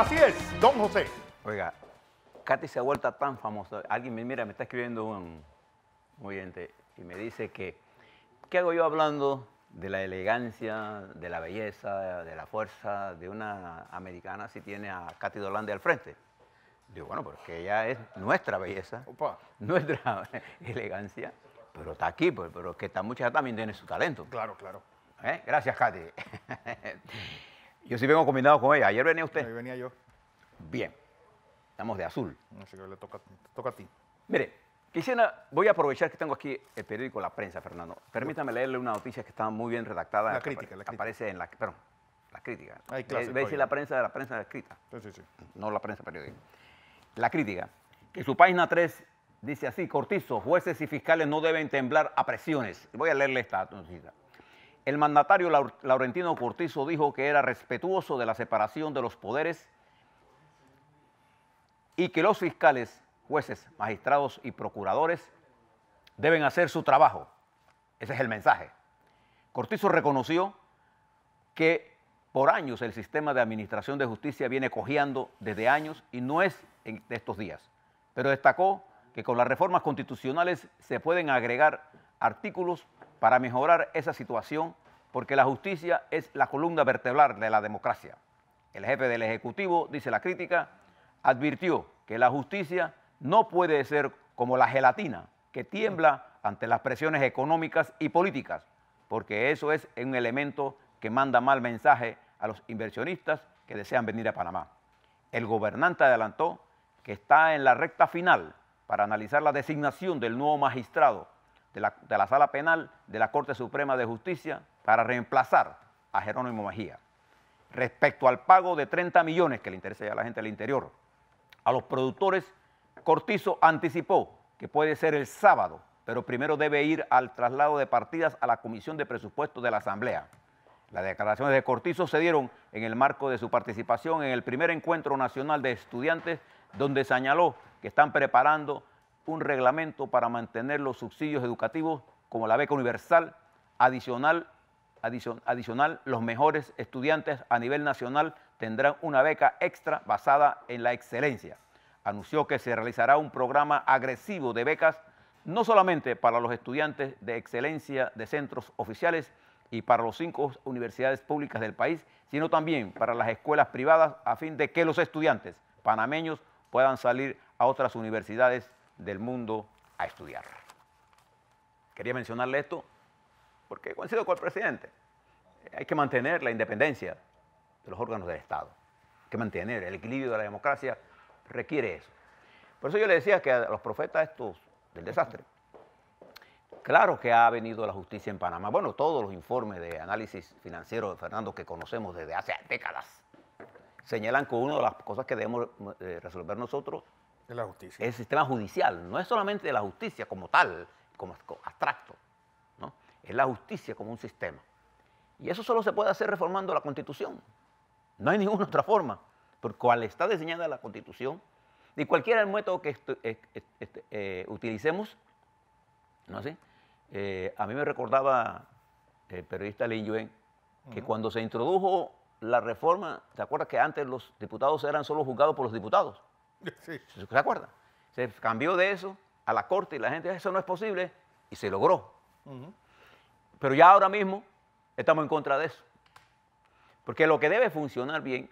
Así es, don José. Oiga, Katy se ha vuelto tan famosa. Alguien me mira, me está escribiendo un, un oyente y me dice que, ¿qué hago yo hablando de la elegancia, de la belleza, de la fuerza de una americana si tiene a Katy Dolande al frente? Digo, bueno, porque ella es nuestra belleza, Opa. nuestra elegancia, pero está aquí, pues, pero que esta muchacha también tiene su talento. Claro, claro. ¿Eh? Gracias, Katy. yo sí vengo combinado con ella. Ayer venía Ahí usted. venía yo. Bien. Estamos de azul. Sé qué le toca, te toca a ti. Mire, quisiera, voy a aprovechar que tengo aquí el periódico La Prensa, Fernando. Permítame leerle una noticia que está muy bien redactada. La que crítica, la crítica. Aparece en la, perdón, la crítica. Hay clase ve si la prensa de la prensa escrita, Sí, sí, sí. no la prensa periódica. La crítica, que su página 3 dice así, Cortizo, jueces y fiscales no deben temblar a presiones. Voy a leerle esta noticia. El mandatario Laur- Laurentino Cortizo dijo que era respetuoso de la separación de los poderes y que los fiscales, jueces, magistrados y procuradores deben hacer su trabajo. Ese es el mensaje. Cortizo reconoció que por años el sistema de administración de justicia viene cojeando desde años y no es en estos días. Pero destacó que con las reformas constitucionales se pueden agregar artículos para mejorar esa situación porque la justicia es la columna vertebral de la democracia. El jefe del Ejecutivo, dice la crítica, advirtió que la justicia no puede ser como la gelatina que tiembla ante las presiones económicas y políticas, porque eso es un elemento que manda mal mensaje a los inversionistas que desean venir a Panamá. El gobernante adelantó que está en la recta final para analizar la designación del nuevo magistrado de la, de la Sala Penal de la Corte Suprema de Justicia para reemplazar a Jerónimo Mejía. Respecto al pago de 30 millones que le interesa ya a la gente del interior, a los productores, Cortizo anticipó que puede ser el sábado, pero primero debe ir al traslado de partidas a la Comisión de Presupuestos de la Asamblea. Las declaraciones de Cortizo se dieron en el marco de su participación en el primer encuentro nacional de estudiantes, donde señaló que están preparando un reglamento para mantener los subsidios educativos como la beca universal, adicional, adicion- adicional los mejores estudiantes a nivel nacional tendrán una beca extra basada en la excelencia. Anunció que se realizará un programa agresivo de becas no solamente para los estudiantes de excelencia de centros oficiales y para las cinco universidades públicas del país, sino también para las escuelas privadas a fin de que los estudiantes panameños puedan salir a otras universidades del mundo a estudiar. Quería mencionarle esto porque coincido con el presidente. Hay que mantener la independencia de los órganos del Estado. Hay que mantener el equilibrio de la democracia requiere eso. Por eso yo le decía que a los profetas estos del desastre, claro que ha venido la justicia en Panamá. Bueno, todos los informes de análisis financiero de Fernando que conocemos desde hace décadas señalan que una de las cosas que debemos eh, resolver nosotros De la justicia. es el sistema judicial. No es solamente de la justicia como tal, como abstracto, ¿no? es la justicia como un sistema. Y eso solo se puede hacer reformando la Constitución. No hay ninguna otra forma. Por cual está diseñada la Constitución, y cualquiera el método que eh, eh, este, eh, utilicemos, ¿no así? Eh, a mí me recordaba el periodista Lin Yuen que cuando se introdujo la reforma, ¿te acuerdas que antes los diputados eran solo juzgados por los diputados? Sí. ¿Se acuerdan? Se cambió de eso a la corte y la gente, eso no es posible, y se logró. Pero ya ahora mismo estamos en contra de eso. Porque lo que debe funcionar bien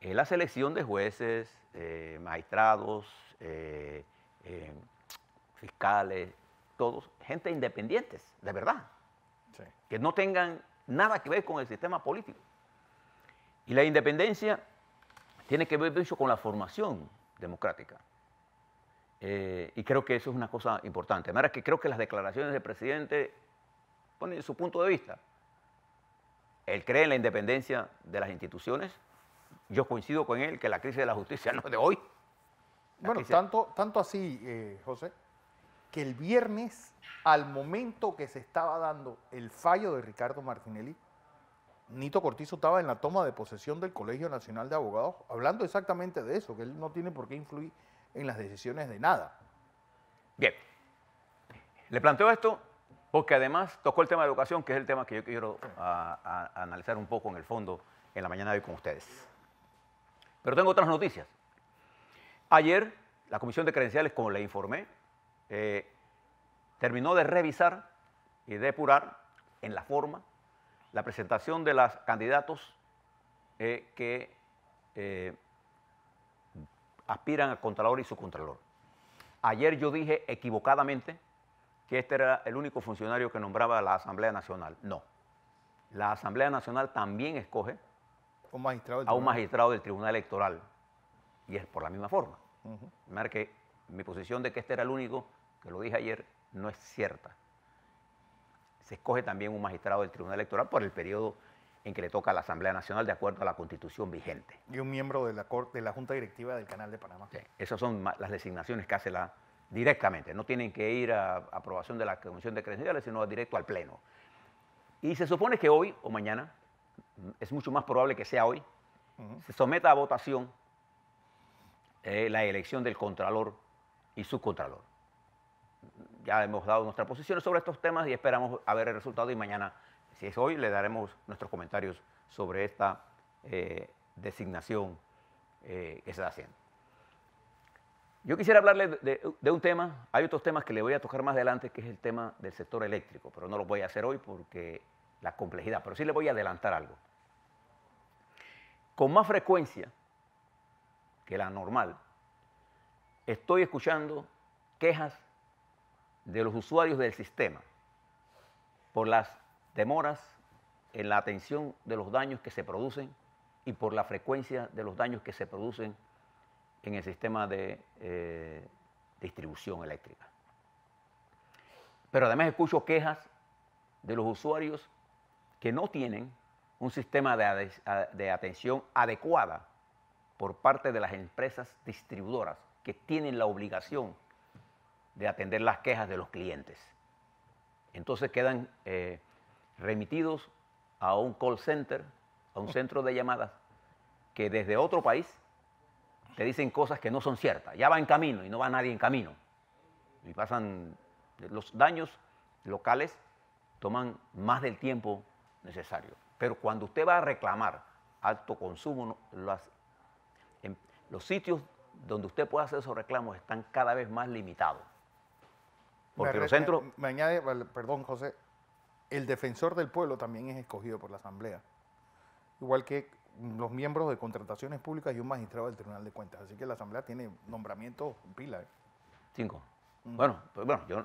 es la selección de jueces, eh, magistrados, eh, eh, fiscales, todos, gente independientes, de verdad, Sí. que no tengan nada que ver con el sistema político. Y la independencia tiene que ver mucho con la formación democrática. Eh, y creo que eso es una cosa importante. De manera que creo que las declaraciones del presidente ponen su punto de vista. Él cree en la independencia de las instituciones. Yo coincido con él que la crisis de la justicia no es de hoy. La Bueno, crisis- tanto, tanto así, eh, José, que el viernes, al momento que se estaba dando el fallo de Ricardo Martinelli, Nito Cortizo estaba en la toma de posesión del Colegio Nacional de Abogados, hablando exactamente de eso, que él no tiene por qué influir en las decisiones de nada. Bien. Le planteo esto porque además tocó el tema de educación, que es el tema que yo quiero a- a- a analizar un poco en el fondo en la mañana de hoy con ustedes. Pero tengo otras noticias. Ayer, la Comisión de Credenciales, como le informé, eh, terminó de revisar y depurar en la forma la presentación de los candidatos eh, que eh, aspiran a Contralor y Subcontralor. Ayer yo dije equivocadamente que este era el único funcionario que nombraba la Asamblea Nacional. No. La Asamblea Nacional también escoge Un magistrado del a un magistrado del Tribunal Electoral. Y es por la misma forma. Manera que mi posición de que este era el único, que lo dije ayer, no es cierta. Se escoge también un magistrado del Tribunal Electoral por el periodo en que le toca a la Asamblea Nacional de acuerdo a la Constitución vigente. Y un miembro de la, de la Junta Directiva del Canal de Panamá. Sí, esas son las designaciones que hace la directamente. No tienen que ir a aprobación de la Comisión de Credenciales, sino directo al Pleno. Y se supone que hoy o mañana, es mucho más probable que sea hoy, se someta a votación eh, la elección del Contralor y Subcontralor. Ya hemos dado nuestras posiciones sobre estos temas y esperamos a ver el resultado y mañana, si es hoy, le daremos nuestros comentarios sobre esta eh, designación eh, que se está haciendo. Yo quisiera hablarle de un tema, hay otros temas que le voy a tocar más adelante, que es el tema del sector eléctrico, pero no lo voy a hacer hoy porque la complejidad, pero sí le voy a adelantar algo. Con más frecuencia que la normal, estoy escuchando quejas de los usuarios del sistema por las demoras en la atención de los daños que se producen y por la frecuencia de los daños que se producen en el sistema de eh, distribución eléctrica. Pero además escucho quejas de los usuarios que no tienen un sistema de, de atención adecuada por parte de las empresas distribuidoras que tienen la obligación de atender las quejas de los clientes. Entonces quedan eh, remitidos a un call center, a un centro de llamadas, que desde otro país te dicen cosas que no son ciertas. Ya va en camino y no va nadie en camino. Y pasan los daños locales, toman más del tiempo necesario. Pero cuando usted va a reclamar alto consumo, en- los sitios donde usted puede hacer esos reclamos están cada vez más limitados. Porque Me los centros, Me, me añade, perdón, José, el defensor del pueblo también es escogido por la Asamblea. Igual que los miembros de contrataciones públicas y un magistrado del Tribunal de Cuentas. Así que la Asamblea tiene nombramientos en pila. ¿eh? cinco. Bueno, pues bueno, yo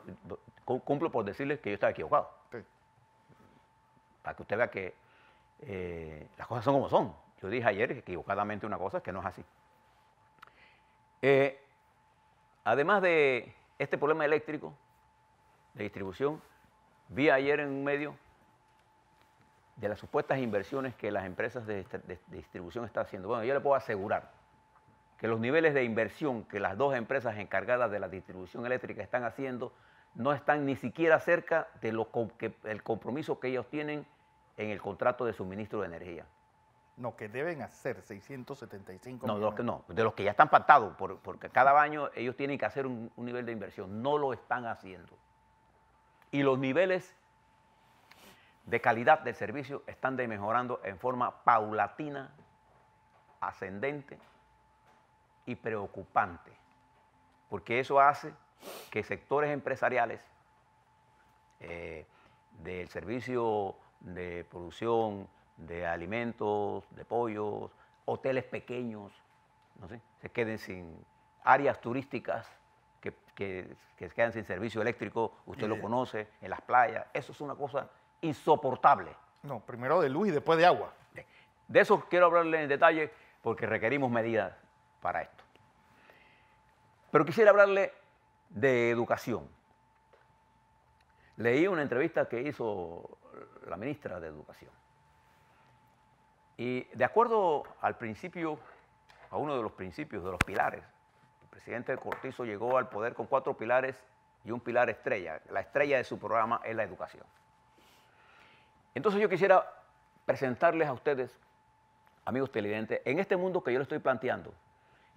cu- cumplo por decirles que yo estaba equivocado. Sí. para que usted vea que eh, las cosas son como son. Yo dije ayer equivocadamente una cosa que no es así. Eh, además de este problema eléctrico de distribución, vi ayer en un medio de las supuestas inversiones que las empresas de, dist- de distribución están haciendo. Bueno, yo le puedo asegurar que los niveles de inversión que las dos empresas encargadas de la distribución eléctrica están haciendo no están ni siquiera cerca de lo com- que, el compromiso que ellos tienen en el contrato de suministro de energía. No, que deben hacer 675 No, de los que, millones. no, de los que ya están pactados, por- porque cada año ellos tienen que hacer un, un nivel de inversión. No lo están haciendo. Y los niveles de calidad del servicio están mejorando en forma paulatina, ascendente y preocupante. Porque eso hace que sectores empresariales eh, del servicio de producción de alimentos, de pollos, hoteles pequeños, no se queden sin áreas turísticas que, que- que se quedan sin servicio eléctrico, usted lo conoce, en las playas, eso es una cosa insoportable. No, primero de luz y después de agua. De eso quiero hablarle en detalle porque requerimos medidas para esto. Pero quisiera hablarle de educación. Leí una entrevista que hizo la ministra de Educación. Y de acuerdo al principio, a uno de los principios, de los pilares, presidente Cortizo llegó al poder con cuatro pilares y un pilar estrella. La estrella de su programa es la educación. Entonces yo quisiera presentarles a ustedes, amigos televidentes, en este mundo que yo les estoy planteando,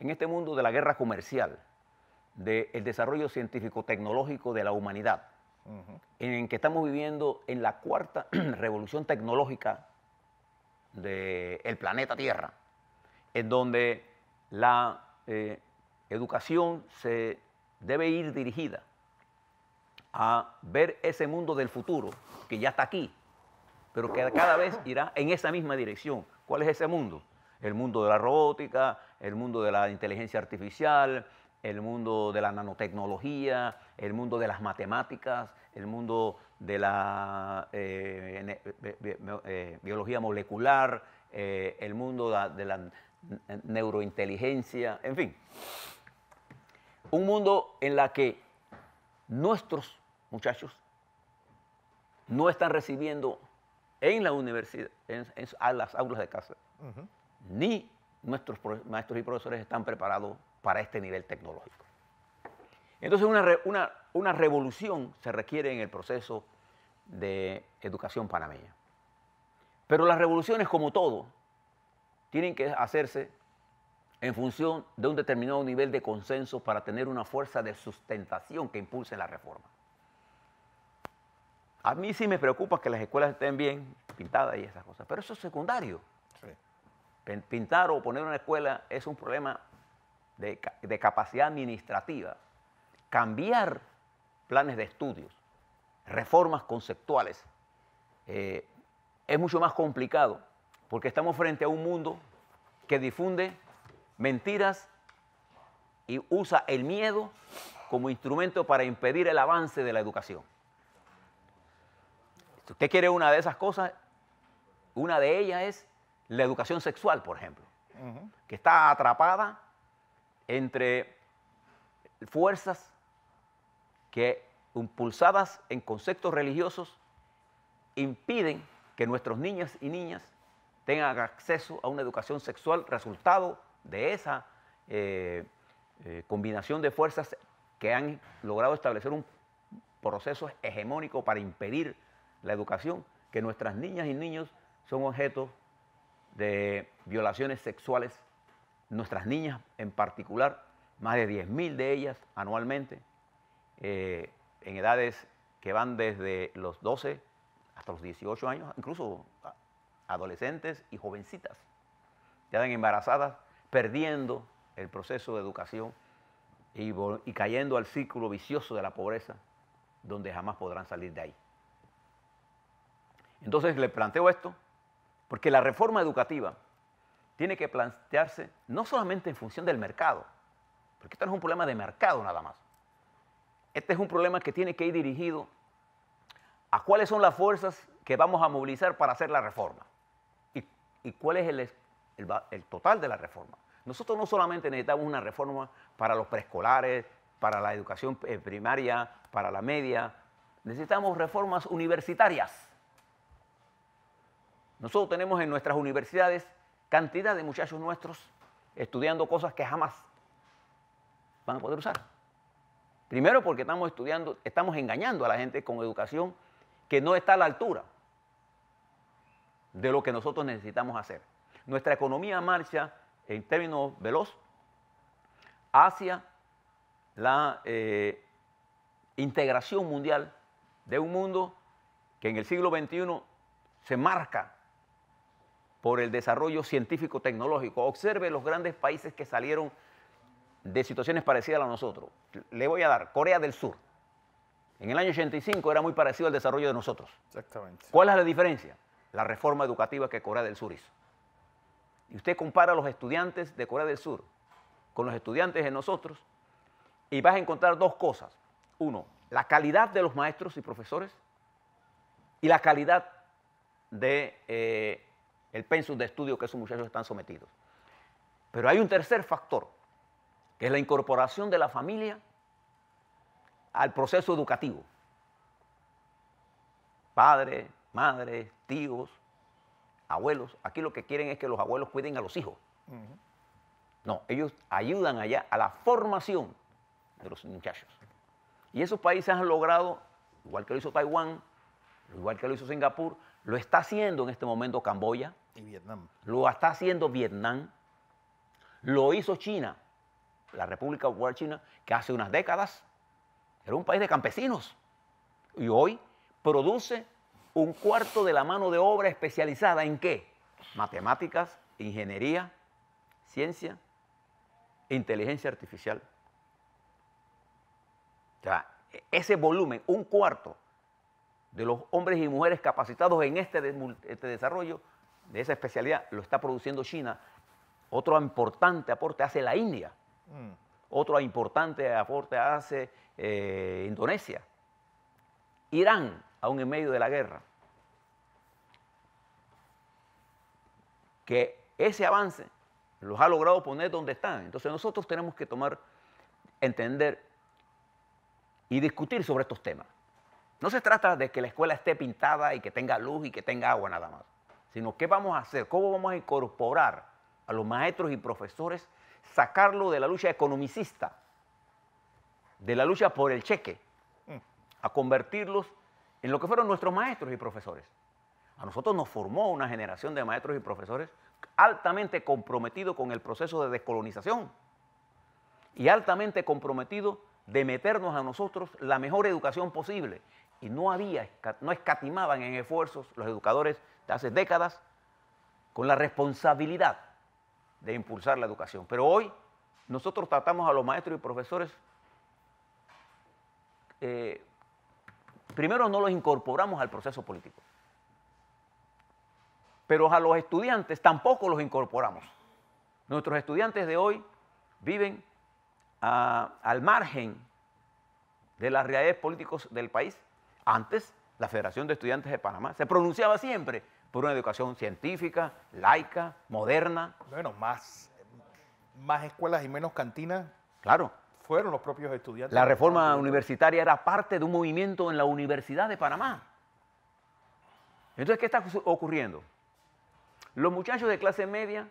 en este mundo de la guerra comercial, del desarrollo científico-tecnológico de la humanidad, en el que estamos viviendo en la cuarta revolución tecnológica del planeta Tierra, en donde la eh, educación se debe ir dirigida a ver ese mundo del futuro que ya está aquí, pero que cada vez irá en esa misma dirección. ¿Cuál es ese mundo? El mundo de la robótica, el mundo de la inteligencia artificial, el mundo de la nanotecnología, el mundo de las matemáticas, el mundo de la eh, eh, biología molecular, eh, el mundo de la neurointeligencia, en fin. Un mundo en la que nuestros muchachos no están recibiendo en la universidad, en, las aulas de casa, ni nuestros maestros y profesores están preparados para este nivel tecnológico. Entonces una, una revolución se requiere en el proceso de educación panameña. Pero las revoluciones, como todo, tienen que hacerse en función de un determinado nivel de consenso para tener una fuerza de sustentación que impulse la reforma. A mí sí me preocupa que las escuelas estén bien pintadas y esas cosas, pero eso es secundario. Pintar o poner una escuela es un problema de, capacidad administrativa. Cambiar planes de estudios, reformas conceptuales, eh, es mucho más complicado porque estamos frente a un mundo que difunde mentiras y usa el miedo como instrumento para impedir el avance de la educación. Si usted quiere una de esas cosas, una de ellas es la educación sexual, por ejemplo, que está atrapada entre fuerzas que, impulsadas en conceptos religiosos, impiden que nuestros niñas y niñas tengan acceso a una educación sexual resultado de esa eh, eh, combinación de fuerzas que han logrado establecer un proceso hegemónico para impedir la educación, que nuestras niñas y niños son objeto de violaciones sexuales, nuestras niñas en particular, más de 10.000 de ellas anualmente, eh, en edades que van desde los 12 hasta los 18 años, incluso adolescentes y jovencitas, quedan embarazadas perdiendo el proceso de educación y, cayendo al círculo vicioso de la pobreza, donde jamás podrán salir de ahí. Entonces le planteo esto, porque la reforma educativa tiene que plantearse no solamente en función del mercado, porque esto no es un problema de mercado nada más. Este es un problema que tiene que ir dirigido a cuáles son las fuerzas que vamos a movilizar para hacer la reforma y, cuál es el total de la reforma. Nosotros no solamente necesitamos una reforma para los preescolares, para la educación eh, primaria, para la media, necesitamos reformas universitarias. Nosotros tenemos en nuestras universidades cantidad de muchachos nuestros estudiando cosas que jamás van a poder usar. Primero porque estamos estudiando, estamos engañando a la gente con educación que no está a la altura de lo que nosotros necesitamos hacer. Nuestra economía marcha en términos veloz hacia la eh, integración mundial de un mundo que en el siglo XXI se marca por el desarrollo científico-tecnológico. Observe los grandes países que salieron de situaciones parecidas a nosotros. Le voy a dar Corea del Sur. En el año 85 era muy parecido al desarrollo de nosotros. Exactamente. ¿Cuál es la diferencia? La reforma educativa que Corea del Sur hizo. Y usted compara a los estudiantes de Corea del Sur con los estudiantes de nosotros y vas a encontrar dos cosas. Uno, la calidad de los maestros y profesores y la calidad de eh, el pensum de estudio que esos muchachos están sometidos. Pero hay un tercer factor, que es la incorporación de la familia al proceso educativo. Padres, madres, tíos, abuelos. Aquí lo que quieren es que los abuelos cuiden a los hijos. No, ellos ayudan allá a la formación de los muchachos. Y esos países han logrado, igual que lo hizo Taiwán, igual que lo hizo Singapur, lo está haciendo en este momento Camboya, y Vietnam. Lo está haciendo Vietnam. Lo hizo China, la República Popular China, que hace unas décadas era un país de campesinos. Y hoy produce un cuarto de la mano de obra especializada en qué? Matemáticas, ingeniería, ciencia, inteligencia artificial. O sea, ese volumen, un cuarto de los hombres y mujeres capacitados en este, este desarrollo, de esa especialidad, lo está produciendo China. Otro importante aporte hace la India. Mm. Otro importante aporte hace eh, Indonesia. Irán, aún en medio de la guerra. Que ese avance los ha logrado poner donde están. Entonces nosotros tenemos que tomar, entender y discutir sobre estos temas. No se trata de que la escuela esté pintada y que tenga luz y que tenga agua nada más, sino qué vamos a hacer, cómo vamos a incorporar a los maestros y profesores, sacarlo de la lucha economicista, de la lucha por el cheque, a convertirlos en lo que fueron nuestros maestros y profesores. A nosotros nos formó una generación de maestros y profesores altamente comprometidos con el proceso de descolonización y altamente comprometidos de meternos a nosotros la mejor educación posible. Y no había, no escatimaban en esfuerzos los educadores de hace décadas con la responsabilidad de impulsar la educación. Pero hoy nosotros tratamos a los maestros y profesores, eh, primero no los incorporamos al proceso político, pero a los estudiantes tampoco los incorporamos. Nuestros estudiantes de hoy viven al margen de las realidades políticas del país. Antes, la Federación de Estudiantes de Panamá se pronunciaba siempre por una educación científica, laica, moderna. Bueno, más, más escuelas y menos cantinas. Claro. Fueron los propios estudiantes. La reforma universitaria era parte de un movimiento en la Universidad de Panamá. Entonces, ¿qué está ocurriendo? Los muchachos de clase media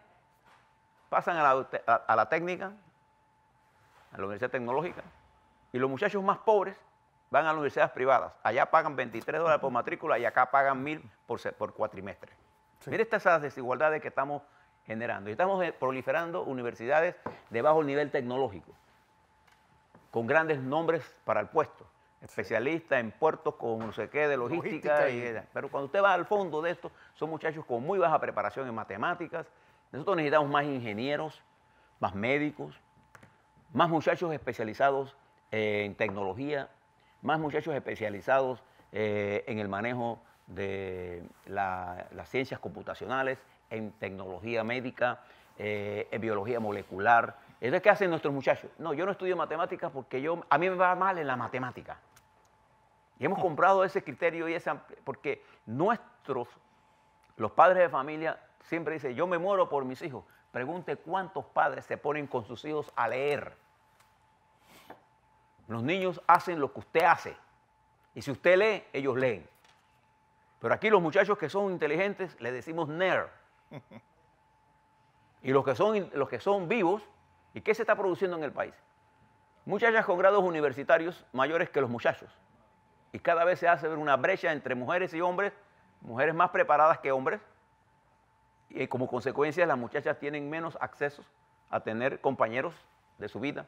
pasan a la, a la técnica, a la Universidad Tecnológica, y los muchachos más pobres van a las universidades privadas. Allá pagan 23 dólares por matrícula y acá pagan 1.000 por, por cuatrimestre. Mire estas desigualdades que estamos generando. Y estamos eh, proliferando universidades de bajo nivel tecnológico, con grandes nombres para el puesto. Especialistas en puertos con no sé qué de logística. pero cuando usted va al fondo de esto, son muchachos con muy baja preparación en matemáticas. Nosotros necesitamos más ingenieros, más médicos, más muchachos especializados en tecnología, más muchachos especializados eh, en el manejo de las ciencias computacionales, en tecnología médica, eh, en biología molecular. Entonces, ¿qué hacen nuestros muchachos? No, yo no estudio matemáticas porque yo, a mí me va mal en la matemática. Y hemos comprado ese criterio y esa, porque nuestros, los padres de familia, siempre dicen, yo me muero por mis hijos. Pregunte cuántos padres se ponen con sus hijos a leer. Los niños hacen lo que usted hace. Y si usted lee, ellos leen. Pero aquí los muchachos que son inteligentes le decimos nerd. Y los que son, los que son vivos, ¿y qué se está produciendo en el país? Muchachas con grados universitarios mayores que los muchachos. Y cada vez se hace ver una brecha entre mujeres y hombres, mujeres más preparadas que hombres. Y como consecuencia las muchachas tienen menos acceso a tener compañeros de su vida,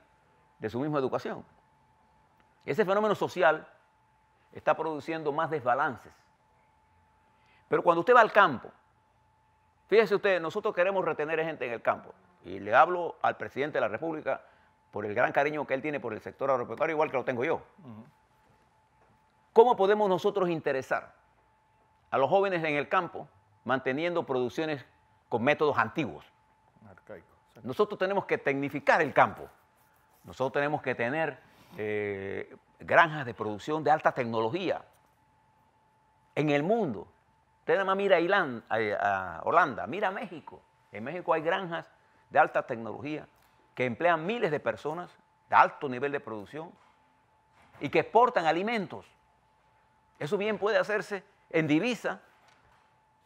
de su misma educación. Ese fenómeno social está produciendo más desbalances. Pero cuando usted va al campo, fíjese usted, nosotros queremos retener gente en el campo. Y le hablo al presidente de la República por el gran cariño que él tiene por el sector agropecuario, igual que lo tengo yo. ¿Cómo podemos nosotros interesar a los jóvenes en el campo manteniendo producciones con métodos antiguos? Nosotros tenemos que tecnificar el campo. Nosotros tenemos que tener eh, granjas de producción de alta tecnología en el mundo. Usted nada más mira a, Holanda, mira a México. En México hay granjas de alta tecnología que emplean miles de personas de alto nivel de producción y que exportan alimentos. Eso bien puede hacerse en divisa,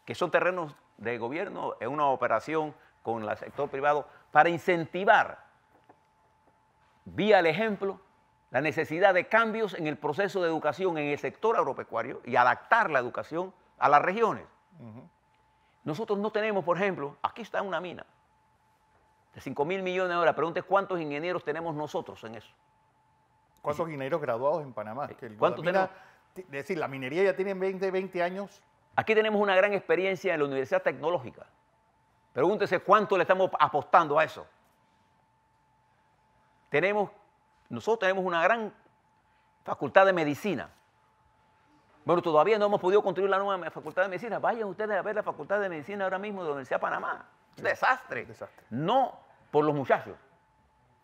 que son terrenos de gobierno, en una operación con el sector privado, para incentivar, vía el ejemplo, la necesidad de cambios en el proceso de educación en el sector agropecuario y adaptar la educación a las regiones. Nosotros no tenemos, por ejemplo, aquí está una mina de 5 mil millones de dólares. Pregunte cuántos ingenieros tenemos nosotros en eso. ¿Cuántos ingenieros graduados en Panamá? ¿Cuántos tenemos? Es decir, la minería ya tiene 20, 20 años. Aquí tenemos una gran experiencia en la Universidad Tecnológica. Pregúntese cuánto le estamos apostando a eso. tenemos, nosotros tenemos una gran facultad de medicina. Bueno, todavía no hemos podido construir la nueva facultad de medicina. Vayan ustedes a ver la facultad de medicina ahora mismo de la Universidad de Panamá. Desastre. Desastre. No por los muchachos.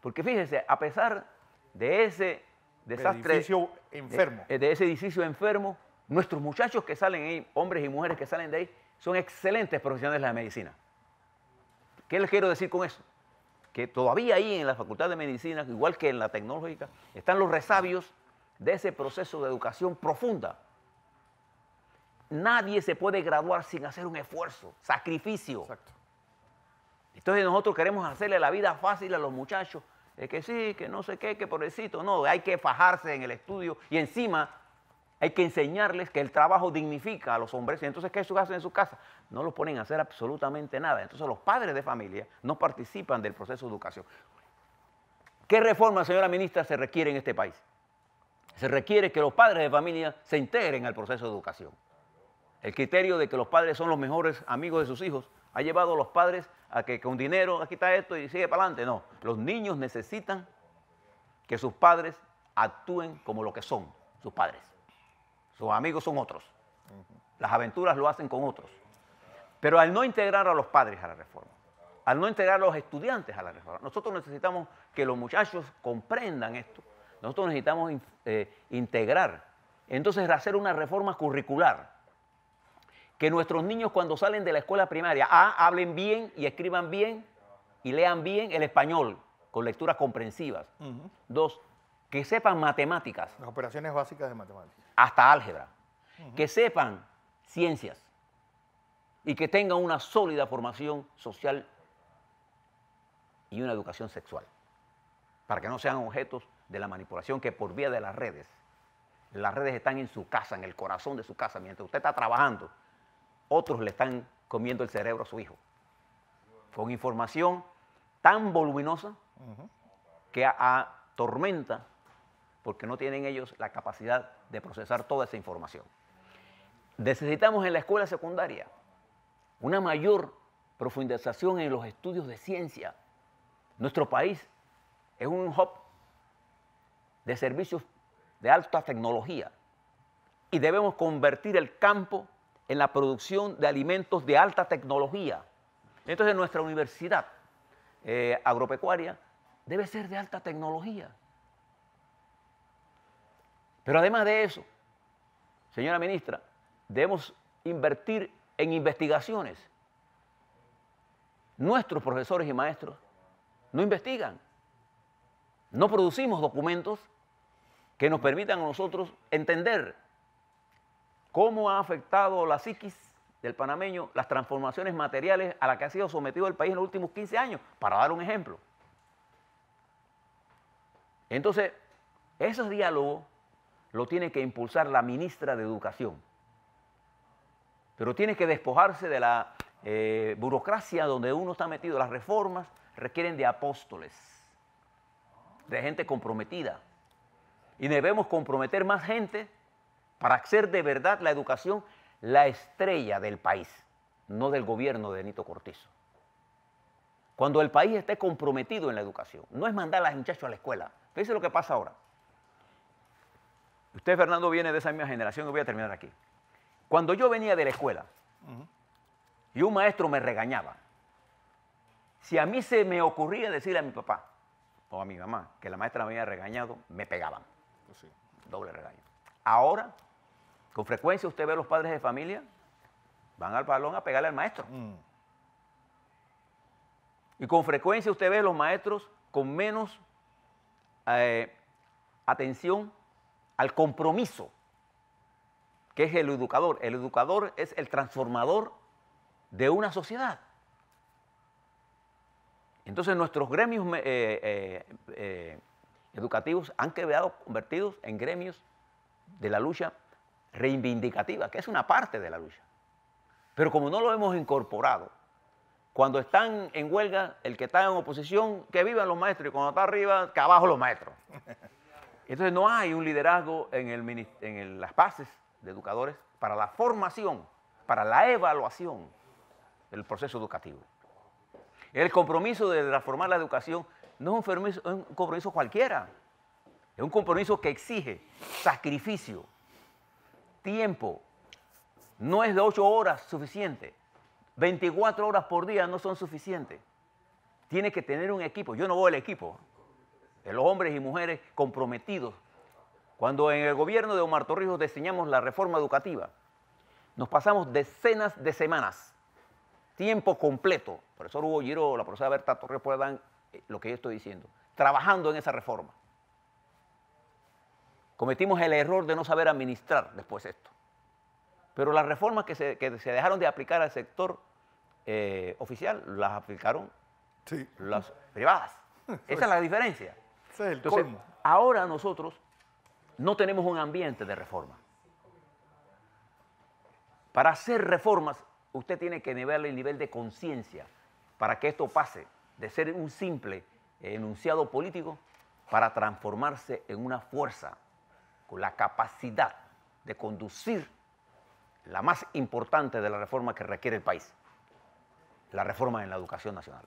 Porque fíjense, a pesar de ese desastre. Edificio enfermo. De, de ese edificio enfermo, nuestros muchachos que salen ahí, hombres y mujeres que salen de ahí, son excelentes profesionales de la medicina. ¿Qué les quiero decir con eso? Que todavía ahí en la Facultad de Medicina, igual que en la tecnológica, están los resabios de ese proceso de educación profunda. Nadie se puede graduar sin hacer un esfuerzo, sacrificio. Exacto. Entonces nosotros queremos hacerle la vida fácil a los muchachos. Es que sí, que no sé qué, que pobrecito. No, hay que fajarse en el estudio y encima hay que enseñarles que el trabajo dignifica a los hombres. Y entonces, ¿qué hacen en su casa? No los ponen a hacer absolutamente nada. Entonces los padres de familia no participan del proceso de educación. ¿Qué reforma, señora ministra, se requiere en este país? Se requiere que los padres de familia se integren al proceso de educación. El criterio de que los padres son los mejores amigos de sus hijos ha llevado a los padres a que con dinero, aquí esto y sigue para adelante. No, los niños necesitan que sus padres actúen como lo que son, sus padres. Sus amigos son otros. Las aventuras lo hacen con otros. Pero al no integrar a los padres a la reforma, al no integrar a los estudiantes a la reforma, nosotros necesitamos que los muchachos comprendan esto. Nosotros necesitamos eh, integrar. Entonces, hacer una reforma curricular que nuestros niños cuando salen de la escuela primaria, A, hablen bien y escriban bien y lean bien el español con lecturas comprensivas. Dos, que sepan matemáticas. Las operaciones básicas de matemáticas. Hasta álgebra. Que sepan ciencias y que tengan una sólida formación social y una educación sexual. Para que no sean objetos de la manipulación que por vía de las redes, las redes están en su casa, en el corazón de su casa, mientras usted está trabajando otros le están comiendo el cerebro a su hijo. Con información tan voluminosa que atormenta porque no tienen ellos la capacidad de procesar toda esa información. Necesitamos en la escuela secundaria una mayor profundización en los estudios de ciencia. Nuestro país es un hub de servicios de alta tecnología y debemos convertir el campo en la producción de alimentos de alta tecnología. Entonces nuestra universidad eh, agropecuaria debe ser de alta tecnología. Pero además de eso, señora ministra, debemos invertir en investigaciones. Nuestros profesores y maestros no investigan. No producimos documentos que nos permitan a nosotros entender cómo ha afectado la psiquis del panameño las transformaciones materiales a las que ha sido sometido el país en los últimos 15 años, para dar un ejemplo. Entonces, esos diálogos lo tiene que impulsar la ministra de Educación, pero tiene que despojarse de la eh, burocracia donde uno está metido. Las reformas requieren de apóstoles, de gente comprometida. Y debemos comprometer más gente para hacer de verdad la educación la estrella del país, no del gobierno de Benito Cortizo. Cuando el país esté comprometido en la educación, no es mandar a los muchachos a la escuela. Fíjense lo que pasa ahora. Usted, Fernando, viene de esa misma generación y voy a terminar aquí. Cuando yo venía de la escuela y un maestro me regañaba, si a mí se me ocurría decirle a mi papá o a mi mamá que la maestra me había regañado, me pegaban. Pues Doble regaño. Ahora con frecuencia usted ve a los padres de familia, van al balón a pegarle al maestro. Mm. Y con frecuencia usted ve a los maestros con menos eh, atención al compromiso, que es el educador. El educador es el transformador de una sociedad. Entonces nuestros gremios eh, eh, educativos han quedado convertidos en gremios de la lucha reivindicativa, que es una parte de la lucha. Pero como no lo hemos incorporado, cuando están en huelga, el que está en oposición, que vivan los maestros, y cuando está arriba, que abajo los maestros. Entonces no hay un liderazgo en, el, en las bases de educadores para la formación, para la evaluación del proceso educativo. El compromiso de transformar la educación no es un compromiso, un compromiso cualquiera. Es un compromiso que exige sacrificio, tiempo. No es de ocho horas suficiente. 24 horas por día no son suficientes. Tiene que tener un equipo. Yo no voy al equipo de los hombres y mujeres comprometidos. Cuando en el gobierno de Omar Torrijos diseñamos la reforma educativa, nos pasamos decenas de semanas, tiempo completo. El profesor Hugo Giro, la profesora Berta Torres puedan eh, lo que yo estoy diciendo, trabajando en esa reforma. Cometimos el error de no saber administrar después esto. Pero las reformas que se, que se dejaron de aplicar al sector eh, oficial las aplicaron Sí. las privadas. Esa es la diferencia. Ese es el Entonces, colmo. ahora nosotros no tenemos un ambiente de reforma. Para hacer reformas, usted tiene que nivelar el nivel de conciencia para que esto pase de ser un simple enunciado político para transformarse en una fuerza la capacidad de conducir la más importante de la reforma que requiere el país, la reforma en la educación nacional.